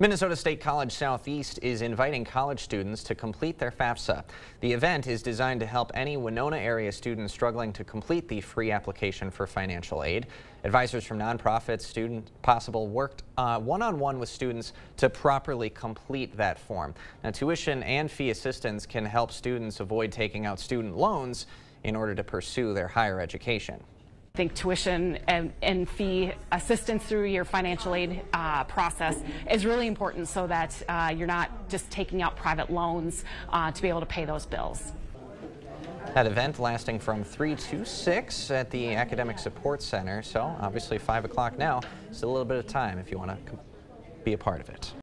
Minnesota State College Southeast is inviting college students to complete their FAFSA. The event is designed to help any Winona area students struggling to complete the free application for financial aid. Advisors from nonprofits, Student Possible worked uh, one-on-one -on -one with students to properly complete that form. Now, tuition and fee assistance can help students avoid taking out student loans in order to pursue their higher education think tuition and, and, fee assistance through your financial aid uh, process is really important so that uh, you're not just taking out private loans uh, to be able to pay those bills. That event lasting from 3 to 6 at the Academic Support Center, so obviously 5 o'clock now, still a little bit of time if you want to be a part of it.